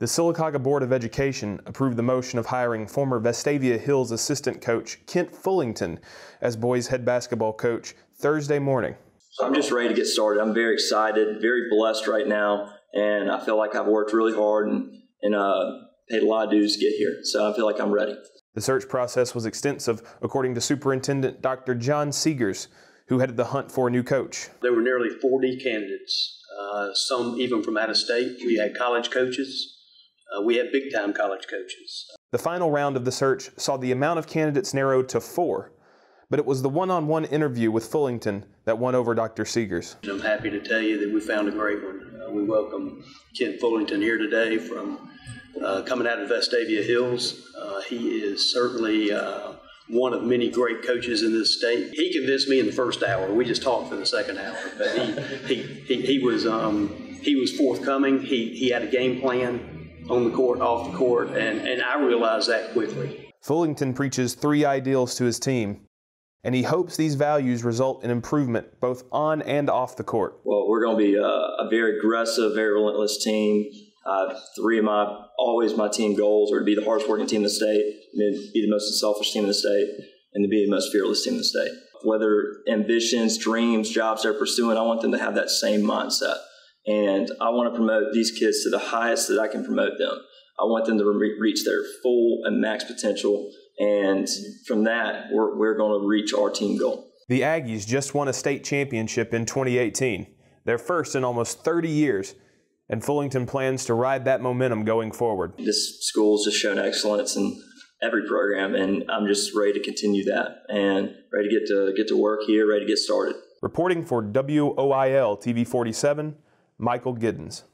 The Sylacauga Board of Education approved the motion of hiring former Vestavia Hills assistant coach Kent Fullington as boys head basketball coach Thursday morning. So I'm just ready to get started. I'm very excited, very blessed right now, and I feel like I've worked really hard and, and uh, paid a lot of dues to get here. So I feel like I'm ready. The search process was extensive, according to Superintendent Dr. Jon Segars, who headed the hunt for a new coach. There were nearly 40 candidates, uh, some even from out of state. We had college coaches. Uh, we have big time college coaches. The final round of the search saw the amount of candidates narrowed to four, but it was the one on one interview with Fullington that won over Dr. Segars. I'm happy to tell you that we found a great one. Uh, we welcome Kent Fullington here today from uh, coming out of Vestavia Hills. Uh, he is certainly uh, one of many great coaches in this state. He convinced me in the first hour. We just talked for the second hour, but he he, he, he was um, he was forthcoming. He he had a game plan on the court, off the court, and, and I realized that quickly. Fullington preaches three ideals to his team, and he hopes these values result in improvement both on and off the court. Well, we're going to be a, a very aggressive, very relentless team. Uh, three of my always my team goals are to be the hardest working team in the state, be the most selfish team in the state, and to be the most fearless team in the state. Whether ambitions, dreams, jobs they're pursuing, I want them to have that same mindset. And I want to promote these kids to the highest that I can promote them. I want them to re- reach their full and max potential. And from that, we're, we're going to reach our team goal. The Aggies just won a state championship in 2018, their first in almost 30 years, and Fullington plans to ride that momentum going forward. This school's just shown excellence in every program, and I'm just ready to continue that and ready to get to get to work here, ready to get started. Reporting for WOIL TV 47. Michael Giddens.